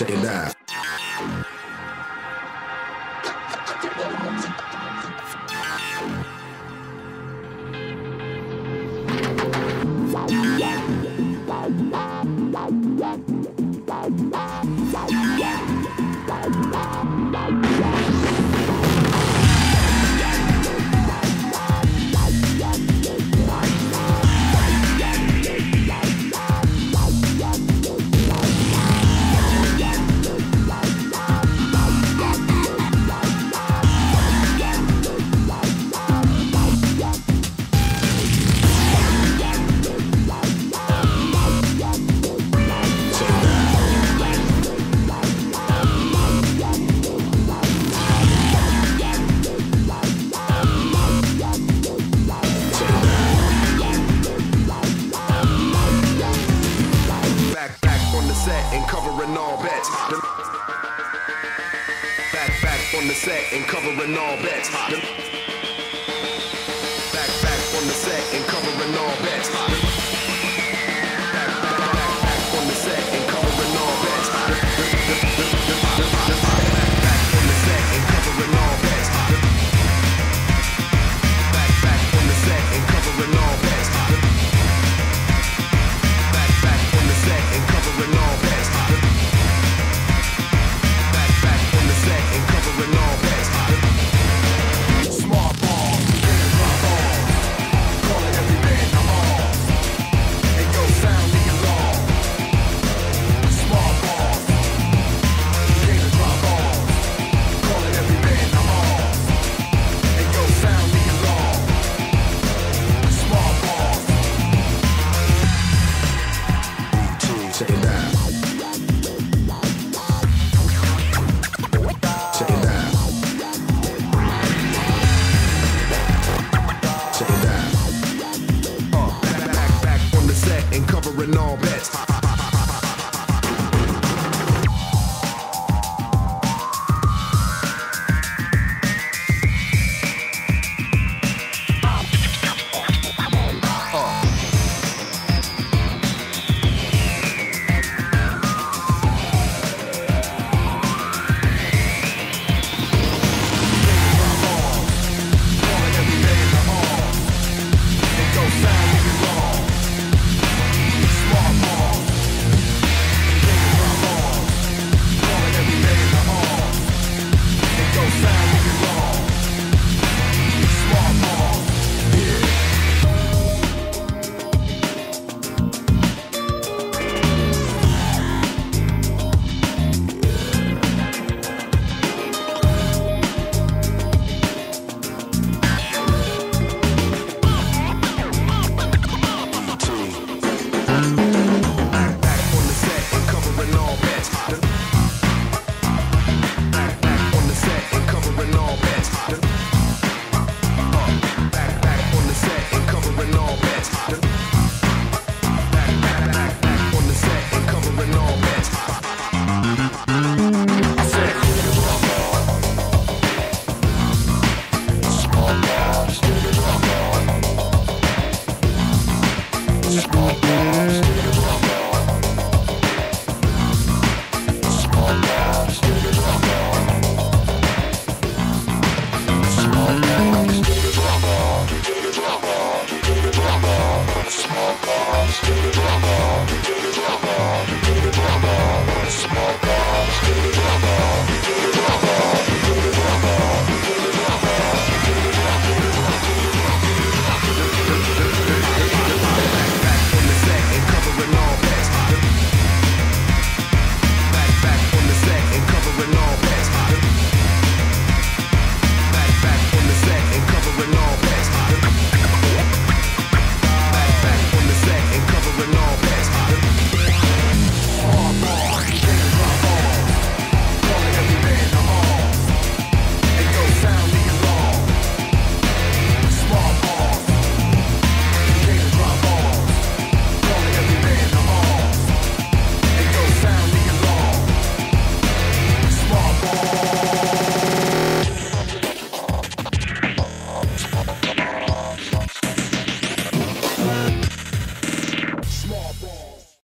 Check it out. Yeah. set and covering all bets. Back, back on the set and covering all bets. taking all bets.